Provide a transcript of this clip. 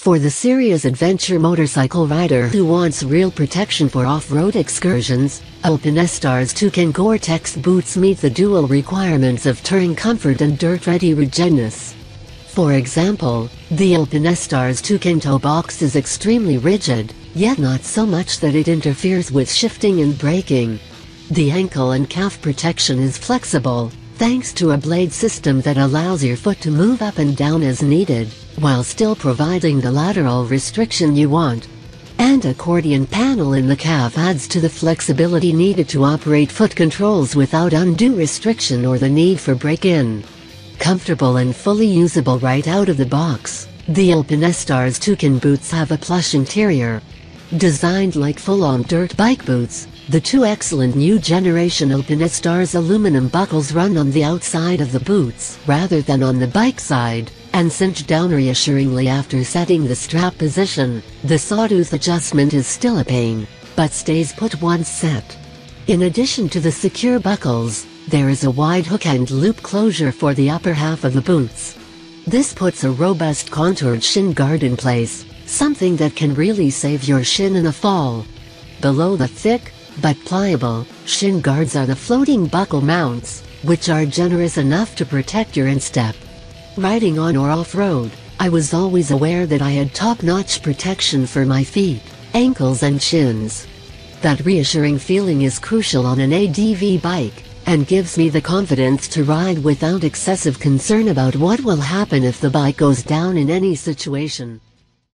For the serious adventure motorcycle rider who wants real protection for off-road excursions, Alpinestars Toucan Gore-Tex boots meet the dual requirements of touring comfort and dirt-ready ruggedness. For example, the Alpinestars Toucan toe box is extremely rigid, yet not so much that it interferes with shifting and braking. The ankle and calf protection is flexible, thanks to a blade system that allows your foot to move up and down as needed, while still providing the lateral restriction you want. And accordion panel in the calf adds to the flexibility needed to operate foot controls without undue restriction or the need for break-in. Comfortable and fully usable right out of the box, the Alpinestars Toucan boots have a plush interior. Designed like full-on dirt bike boots, the two excellent new generation Alpinestars aluminum buckles run on the outside of the boots rather than on the bike side, and cinch down reassuringly after setting the strap position. The sawtooth adjustment is still a pain, but stays put once set. In addition to the secure buckles, there is a wide hook and loop closure for the upper half of the boots. This puts a robust contoured shin guard in place, something that can really save your shin in a fall. Below the thick, but pliable, shin guards are the floating buckle mounts, which are generous enough to protect your instep. Riding on or off-road, I was always aware that I had top-notch protection for my feet, ankles and shins. That reassuring feeling is crucial on an ADV bike, and gives me the confidence to ride without excessive concern about what will happen if the bike goes down in any situation.